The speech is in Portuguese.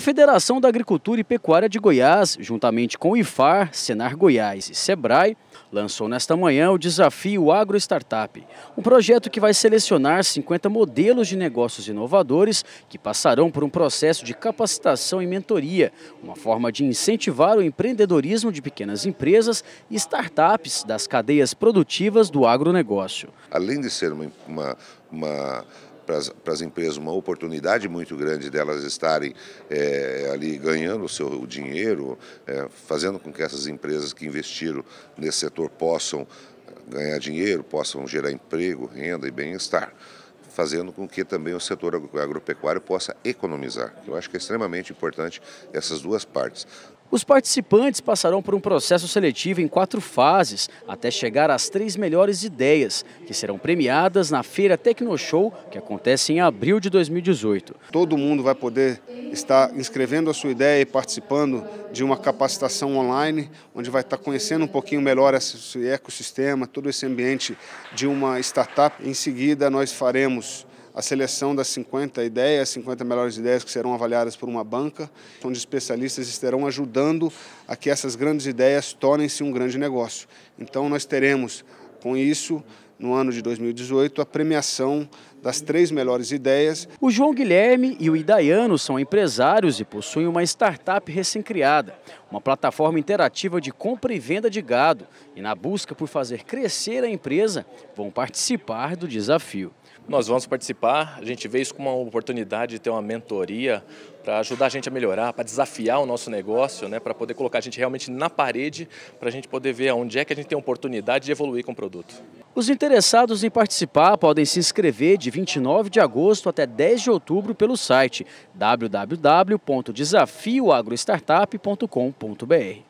A Federação da Agricultura e Pecuária de Goiás, juntamente com o IFAR, Senar Goiás e Sebrae, lançou nesta manhã o Desafio Agro Startup, um projeto que vai selecionar 50 modelos de negócios inovadores que passarão por um processo de capacitação e mentoria, uma forma de incentivar o empreendedorismo de pequenas empresas e startups das cadeias produtivas do agronegócio. Além de ser uma, uma, uma para as empresas uma oportunidade muito grande delas estarem é, ali ganhando o seu dinheiro, é, fazendo com que essas empresas que investiram nesse setor possam ganhar dinheiro, possam gerar emprego, renda e bem-estar fazendo com que também o setor agropecuário possa economizar. Eu acho que é extremamente importante essas duas partes. Os participantes passarão por um processo seletivo em quatro fases, até chegar às três melhores ideias, que serão premiadas na Feira Tecnoshow, que acontece em abril de 2018. Todo mundo vai poder estar inscrevendo a sua ideia e participando de uma capacitação online, onde vai estar conhecendo um pouquinho melhor esse ecossistema, todo esse ambiente de uma startup. Em seguida, nós faremos a seleção das 50 ideias, 50 melhores ideias que serão avaliadas por uma banca, onde especialistas estarão ajudando a que essas grandes ideias tornem-se um grande negócio. Então nós teremos com isso no ano de 2018, a premiação das três melhores ideias. O João Guilherme e o Idaiano são empresários e possuem uma startup recém-criada, uma plataforma interativa de compra e venda de gado. E na busca por fazer crescer a empresa, vão participar do desafio. Nós vamos participar, a gente vê isso como uma oportunidade de ter uma mentoria para ajudar a gente a melhorar, para desafiar o nosso negócio, né, para poder colocar a gente realmente na parede, para a gente poder ver onde é que a gente tem oportunidade de evoluir com o produto. Os interessados em participar podem se inscrever de 29 de agosto até 10 de outubro pelo site www.desafioagrostartup.com.br.